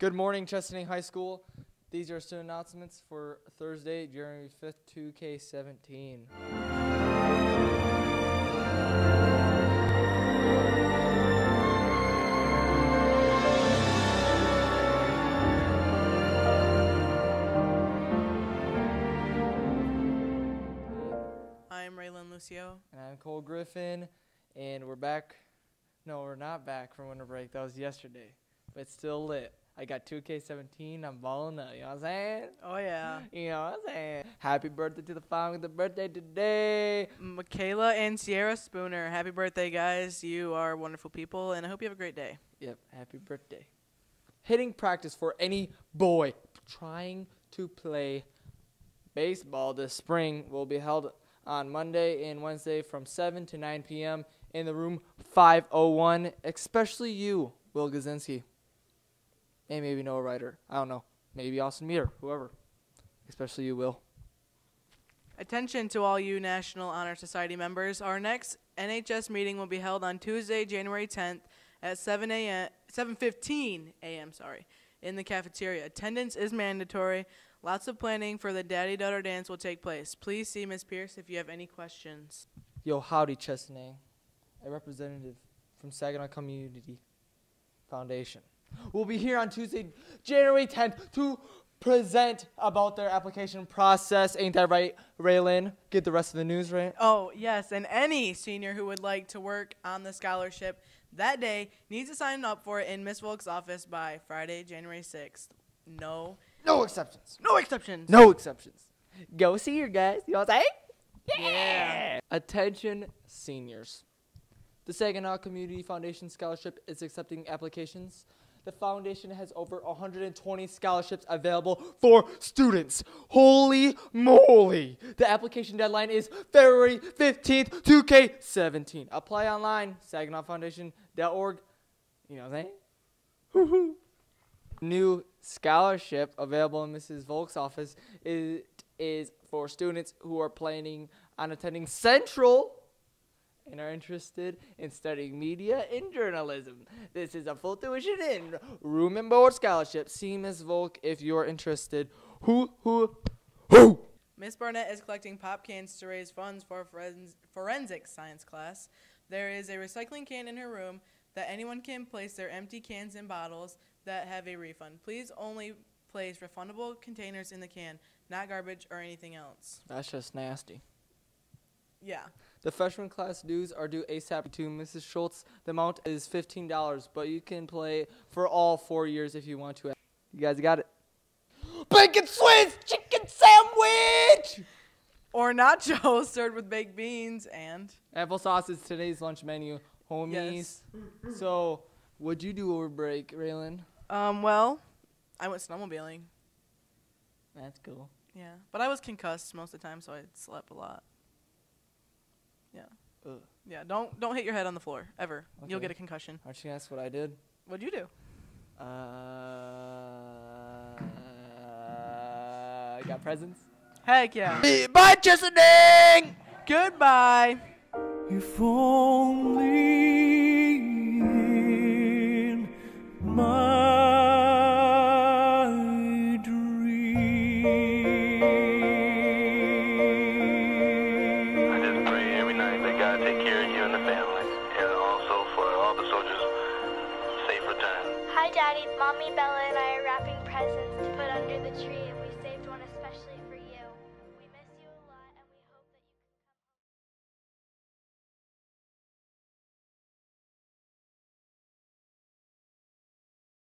Good morning, Chesaning High School. These are student announcements for Thursday, January 5th, 2K17. I'm Raylan Lucio. And I'm Cole Griffin, and we're back. No, we're not back from winter break. That was yesterday, but it's still lit. I got 2K17. I'm balling up. You know what I'm saying? Oh yeah, You know what I'm saying? Happy birthday to the family the birthday today. Michaela and Sierra Spooner. Happy birthday, guys! You are wonderful people, and I hope you have a great day. Yep, happy birthday. Hitting practice for any boy trying to play baseball this spring will be held on Monday and Wednesday from 7 to 9 p.m. in the room 501, especially you, Will Gazinski. And maybe Noah Ryder. I don't know. Maybe Austin Meter, whoever. Especially you, Will. Attention to all you National Honor Society members. Our next NHS meeting will be held on Tuesday, January 10th at 7 a.m. 7:15 a.m. Sorry, in the cafeteria. Attendance is mandatory. Lots of planning for the Daddy Daughter Dance will take place. Please see Miss Pierce if you have any questions. Yo, howdy, Chesaning. A representative from Saginaw Community Foundation will be here on Tuesday, January 10th to present about their application process. Ain't that right, Raylan? Get the rest of the news right. Oh, yes, and any senior who would like to work on the scholarship that day needs to sign up for it in Miss Volk's office by Friday, January 6th. No, No exceptions. no exceptions. No exceptions. Go see your guys. You know what I'm saying? Yeah. Attention, seniors. The Saginaw Community Foundation Scholarship is accepting applications. The foundation has over 120 scholarships available for students. Holy moly! The application deadline is February 15th, 2K17. Apply online, saginawfoundation.org. You know what I'm saying? New scholarship available in Mrs. Volk's office is, is for students who are planning on attending Central and are interested in studying media and journalism. This is a full tuition in room and board scholarship. See Ms. Volk if you're interested. Who, who, who? Miss Barnett is collecting pop cans to raise funds for forens- forensic science class. There is a recycling can in her room that anyone can place their empty cans and bottles that have a refund. Please only place refundable containers in the can, not garbage or anything else. That's just nasty. Yeah. The freshman class dues are due ASAP to Mrs. Schultz. The amount is $15, but you can play for all four years if you want to. You guys got it? Bacon Swiss chicken sandwich! Or nachos served with baked beans and Applesauce is today's lunch menu, homies. Yes. So, what'd you do over break, Raylan? um well, I went snowmobiling. That's cool. Yeah. But I was concussed most of the time so I slept a lot. Yeah. Ugh. Yeah, don't don't hit your head on the floor ever. You'll Okay. get a concussion. Aren't you gonna ask what I did? What'd you do? Uh, I got presents. Heck yeah. Bye, Chesaning! Goodbye. If only Hi, Daddy. Mommy, Bella, and I are wrapping presents to put under the tree,